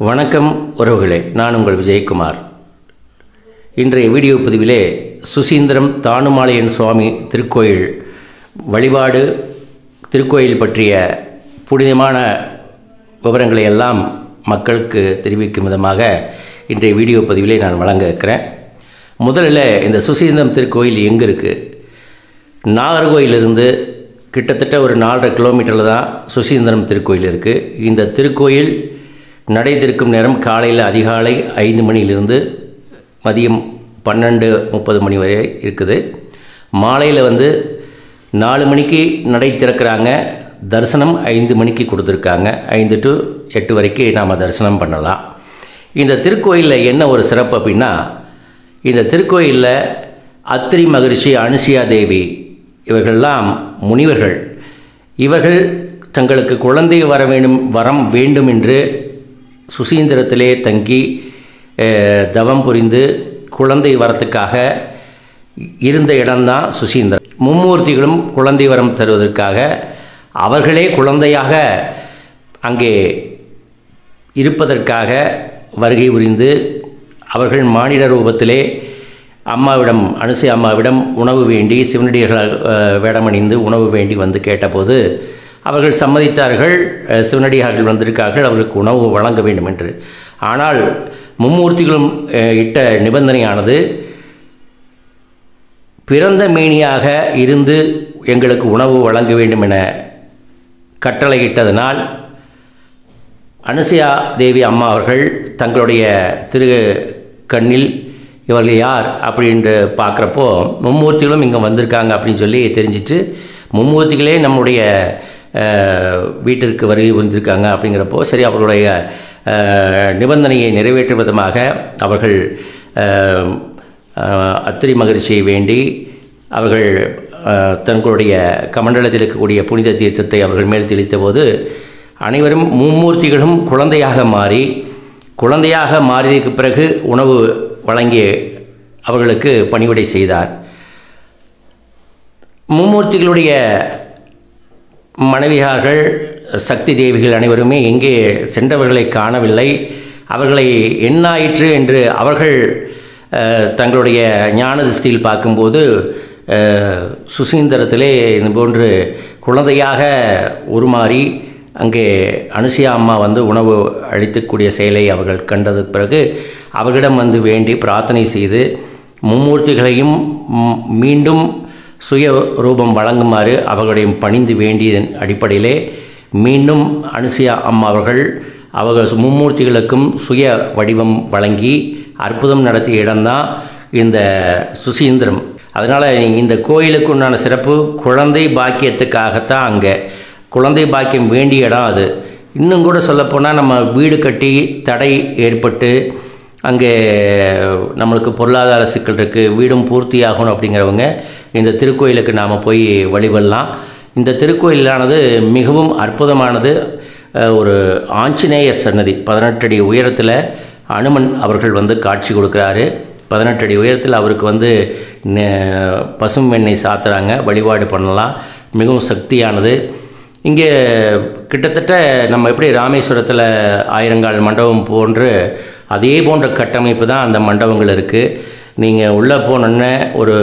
வணக்கம் உறவுகளே நான் உங்கள் விஜயகுமார். இன்றைய வீடியோ பதிவிலே சுசீந்திரம் தானுமாலையன் சுவாமி திருக்கோயில் வழிபாடு திருக்கோயில் பற்றிய புனிதமான விவரங்களை எல்லாம் மக்களுக்கு தெரிவிக்கும் விதமாக இன்றைய வீடியோ பதிவிலே நான் வழங்க இருக்கிறேன். முதலில் இந்த சுசீந்திரம் திருக்கோயில் எங்கே இருக்குது நாகர்கோயிலிருந்து கிட்டத்தட்ட ஒரு நாலரை கிலோமீட்டரில் தான் சுசீந்திரம் திருக்கோயில் இருக்குது இந்த திருக்கோயில் நடை திறக்கும் நேரம் காலையில் அதிகாலை ஐந்து மணியிலிருந்து மதியம் பன்னெண்டு முப்பது மணி வரை இருக்குது. மாலையில் வந்து நாலு மணிக்கு நடை திறக்கிறாங்க. தரிசனம் ஐந்து மணிக்கு கொடுத்துருக்காங்க. ஐந்து டு எட்டு வரைக்கும் நாம் தரிசனம் பண்ணலாம். இந்த திருக்கோயிலில் என்ன ஒரு சிறப்பு அப்படின்னா இந்த திருக்கோயிலில் அத்திரி மகரிஷி அனுசியா தேவி இவர்கள்லாம் முனிவர்கள். இவர்கள் தங்களுக்கு குழந்தை வர வேண்டும் வரம் வேண்டும் என்று சுசீந்திரத்திலே தங்கி தவம் புரிந்து குழந்தை வரத்துக்காக இருந்த இடம்தான் சுசீந்திரம் மும்மூர்த்திகளும் குழந்தை வரம் தருவதற்காக அவர்களே குழந்தையாக அங்கே இருப்பதற்காக வருகை புரிந்து அவர்கள் மானிட ரூபத்திலே அம்மாவிடம் அனுசை அம்மாவிடம் உணவு வேண்டி சிவனடிகள் வேடமணிந்து உணவு வேண்டி வந்து கேட்டபோது அவர்கள் சம்மதித்தார்கள் சிவனடியார்கள் வந்திருக்கார்கள் அவர்களுக்கு உணவு வழங்க வேண்டும் என்று. ஆனால் மும்மூர்த்திகளும் இட்ட நிபந்தனையானது பிறந்த மேனியாக இருந்து எங்களுக்கு உணவு வழங்க வேண்டும் என கட்டளையிட்டதனால் அனுசயா தேவி அம்மா அவர்கள் தங்களுடைய திரு கண்ணில் இவர்கள் யார்? அப்படின்ட்டு பார்க்குறப்போ மும்மூர்த்திகளும் இங்கே வந்திருக்காங்க அப்படின்னு சொல்லி தெரிஞ்சிட்டு மும்மூர்த்திகளே நம்முடைய வீட்டிற்கு வருகை வந்திருக்காங்க அப்படிங்கிறப்போ சரி அவர்களுடைய நிபந்தனையை நிறைவேற்றும் விதமாக அவர்கள் அத்திரி மகரிஷியை வேண்டி அவர்கள் தங்களுடைய கமண்டலத்தில் இருக்கக்கூடிய புனித தீர்த்தத்தை அவர்கள் மேல் தெளித்த போது அனைவரும் மும்மூர்த்திகளும் குழந்தையாக மாறி குழந்தையாக மாறியதுக்கு பிறகு உணவு வழங்கி அவர்களுக்கு பணிவிடை செய்தார். மும்மூர்த்திகளுடைய மனைவியார்கள் சக்தி தேவிகள் அனைவருமே எங்கே சென்றவர்களை காணவில்லை. அவர்களை என்னாயிற்று என்று அவர்கள் தங்களுடைய ஞான திருஷ்டியில் பார்க்கும்போது சுசீந்திரத்திலே இது போன்று குழந்தையாக உருமாறி அங்கே அனுசியா அம்மா வந்து உணவு அளித்துக்கூடிய செயலை அவர்கள் கண்டதுக்கு பிறகு அவர்களிடம் வந்து வேண்டி பிரார்த்தனை செய்து மும்மூர்த்திகளையும் மீண்டும் சுய ரூபம் வழங்குமாறு அவர்களிடம் பணிந்து வேண்டியதன் அடிப்படையிலே மீண்டும் அனுசியா அம்மா அவர்கள் அவர்கள் மும்மூர்த்திகளுக்கும் சுய வடிவம் வழங்கி அற்புதம் நடத்திய இடம்தான் இந்த சுசீந்திரம். அதனால் இந்த கோயிலுக்கு உண்டான சிறப்பு குழந்தை பாக்கியத்துக்காகத்தான் அங்கே. குழந்தை பாக்கியம் வேண்டிய இடம் அது. இன்னும் கூட சொல்லப்போனால் நம்ம வீடு கட்டி தடை ஏற்பட்டு அங்கே நம்மளுக்கு பொருளாதார சிக்கல் இருக்குது வீடும் பூர்த்தியாகணும் அப்படிங்கிறவங்க இந்த திருக்கோயிலுக்கு நாம் போய் வழிபடலாம். இந்த திருக்கோயிலானது மிகவும் அற்புதமானது. ஒரு ஆஞ்சநேய சன்னதி. பதினெட்டு அடி உயரத்தில் அனுமன் அவர்கள் வந்து காட்சி கொடுக்குறாரு. பதினெட்டு அடி உயரத்தில் அவருக்கு வந்து நெ- பசும் வெண்ணெய் சாத்துறாங்க. வழிபாடு பண்ணலாம். மிகவும் சக்தியானது. இங்கே கிட்டத்தட்ட நம்ம எப்படி ராமேஸ்வரத்தில் ஆயிரங்கால் மண்டபம் போன்று அதே போன்ற கட்டமைப்பு தான் அந்த மண்டபங்கள் இருக்குது நீங்கள் உள்ளே போனோன்னே ஒரு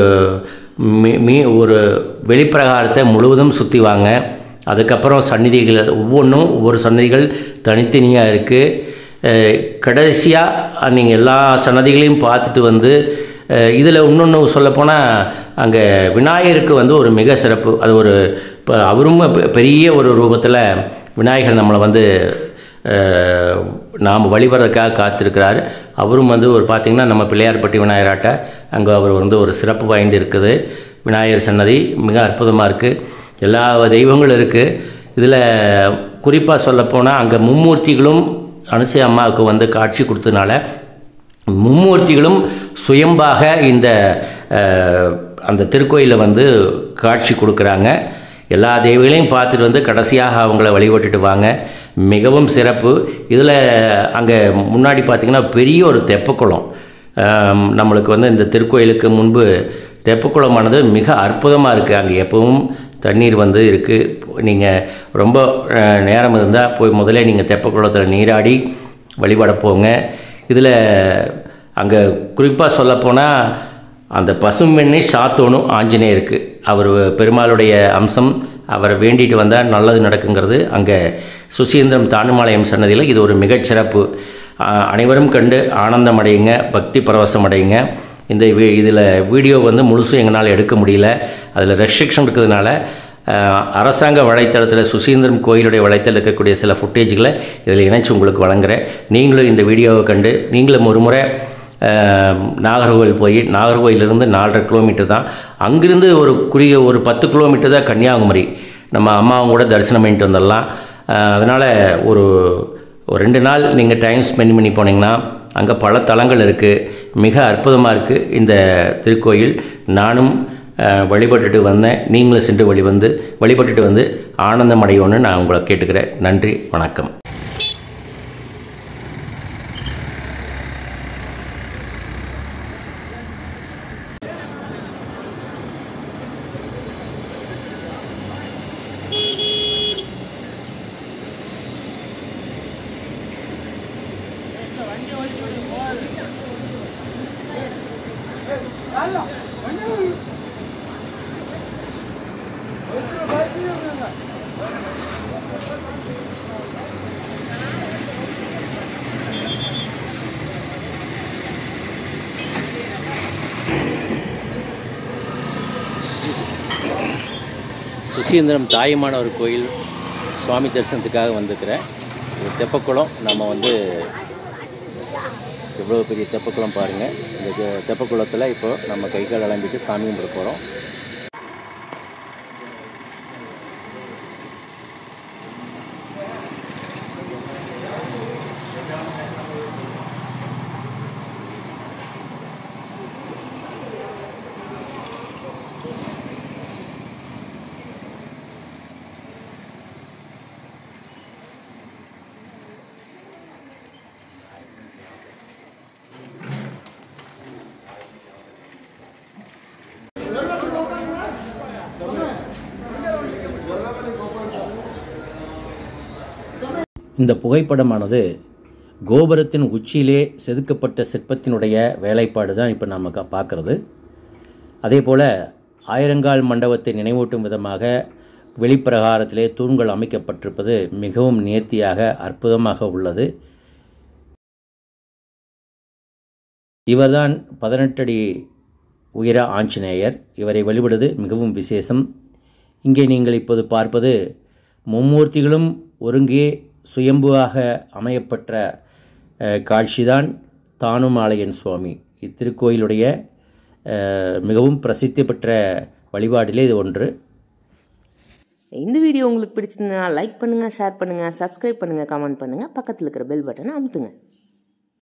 மீ மீ ஒரு வெளிப்பிரகாரத்தை முழுவதும் சுற்றி வாங்க. அதுக்கப்புறம் சந்நிதிகள் ஒவ்வொன்றும் ஒவ்வொரு சன்னதிகள் தனித்தனியாக இருக்குது கடைசியாக நீங்கள் எல்லா சன்னதிகளையும் பார்த்துட்டு வந்து இதில் இன்னொன்று சொல்லப்போனால் அங்கே விநாயகருக்கு வந்து ஒரு மிக சிறப்பு. அது ஒரு இப்போ அவரும் பெ- பெரிய ஒரு ரூபத்தில் விநாயகர் நம்மளை வந்து நாம் வழிபடுறதுக்காக காத்திருக்கிறார். அவரும் வந்து ஒரு பார்த்திங்கன்னா நம்ம பிள்ளையார்பட்டி விநாயகராட்ட அங்கே அவர் வந்து ஒரு சிறப்பு வாய்ந்து இருக்குது விநாயகர் சன்னதி மிக அற்புதமாக இருக்குது எல்லா தெய்வங்களும் இருக்குது இதில் குறிப்பாக சொல்லப்போனால் அங்கே மும்மூர்த்திகளும் அனுசை அம்மாவுக்கு வந்து காட்சி கொடுத்ததுனால மும்மூர்த்திகளும் சுயம்பாக இந்த அந்த திருக்கோயிலில் வந்து காட்சி கொடுக்குறாங்க. எல்லா தெய்வங்களையும் பார்த்துட்டு வந்து கடைசியாக அவங்கள வழிபட்டுட்டு வாங்க. மிகவும் சிறப்பு. இதில் அங்கே முன்னாடி பார்த்திங்கன்னா பெரிய ஒரு தெப்பக்குளம். நம்மளுக்கு வந்து இந்த திருக்கோயிலுக்கு முன்பு தெப்பக்குளமானது மிக அற்புதமாக இருக்குது அங்கே எப்பவும் தண்ணீர் வந்து இருக்குது நீங்கள் ரொம்ப நேரம் இருந்தால் போய் முதல்ல நீங்கள் தெப்பக்குளத்தில் நீராடி வழிபட போங்க. இதில் அங்கே குறிப்பாக சொல்லப்போனால் அந்த பசுமெண்ணி சாத்தோனும் ஆஞ்சநேயருக்கு. அவர் பெருமாளுடைய அம்சம் அவரை வேண்டிட்டு வந்தால் நல்லது நடக்குங்கிறது அங்கே சுசீந்திரம் தானுமாலயம் சன்னதியில் இது ஒரு மிகச்சிறப்பு. அனைவரும் கண்டு ஆனந்தம் அடையுங்க பக்தி பரவசம் அடையுங்க. இந்த வீ இதில் வீடியோ வந்து முழுசும் எங்களால் எடுக்க முடியல. அதில் ரெஸ்ட்ரிக்ஷன் இருக்கிறதுனால அரசாங்க வலைத்தளத்தில் சுசீந்திரம் கோயிலுடைய வலைத்தளத்தில் இருக்கக்கூடிய சில ஃபுட்டேஜ்களை இதில் இணைச்சி உங்களுக்கு வழங்குறேன். நீங்களும் இந்த வீடியோவை கண்டு நீங்களும் ஒரு முறை நாகர்கோவில் போய் நாகர்கோயிலிருந்து நாலரை கிலோமீட்டர் தான். அங்கிருந்து ஒரு குறுகிய ஒரு பத்து கிலோமீட்டர் தான் கன்னியாகுமரி. நம்ம அம்மாவும் கூட தரிசனம் பண்ணிட்டு வந்துடலாம். அதனால் ஒரு ஒரு ரெண்டு நாள் நீங்கள் டைம் ஸ்பெண்ட் பண்ணி போனீங்கன்னா அங்கே பல தலங்கள் இருக்குது மிக அற்புதமாக இருக்குது இந்த திருக்கோயில். நானும் வழிபட்டுட்டு வந்தேன். நீங்களும் சென்று வழி வந்து வழிபட்டுட்டு வந்து ஆனந்தம் அடையோன்னு நான் உங்களை கேட்டுக்கிறேன். நன்றி வணக்கம். சுசீந்திரம் தாயுமானவர் கோயில் சுவாமி தரிசனத்துக்காக வந்திருக்கிறேன் இது தெப்பக்குளம். நம்ம வந்து இவ்வளோ பெரிய தெப்பக்குளம் பாருங்கள் இந்த தெப்பக்குளத்தில் இப்போ நம்ம கை கால் அலம்பிட்டு சாமி கும்பிட போகிறோம் இந்த புகைப்படமானது கோபுரத்தின் உச்சியிலே செதுக்கப்பட்ட சிற்பத்தினுடைய வேலைப்பாடு தான் இப்போ நாம் க- பார்க்குறது. அதே போல் ஆயிரங்கால் மண்டபத்தை நினைவூட்டும் விதமாக வெளிப்பிரகாரத்திலே தூண்கள் அமைக்கப்பட்டிருப்பது மிகவும் நேர்த்தியாக அற்புதமாக உள்ளது. இவர்தான் பதினெட்டடி உயர ஆஞ்சநேயர். இவரை வழிபடுவது மிகவும் விசேஷம். இங்கே நீங்கள் இப்போது பார்ப்பது மும்மூர்த்திகளும் ஒருங்கே சுயம்புவாக அமையப்பட்ட காட்சிதான் தானுமாலையன் சுவாமி. இத்திருக்கோயிலுடைய மிகவும் பிரசித்தி பெற்ற வழிபாடிலே இது ஒன்று. இந்த வீடியோ உங்களுக்கு பிடிச்சிருந்தா லைக் பண்ணுங்கள் ஷேர் பண்ணுங்கள் சப்ஸ்கிரைப் பண்ணுங்கள் கமெண்ட் பண்ணுங்கள் பக்கத்தில் இருக்கிற பெல் பட்டனை அமுத்துங்க.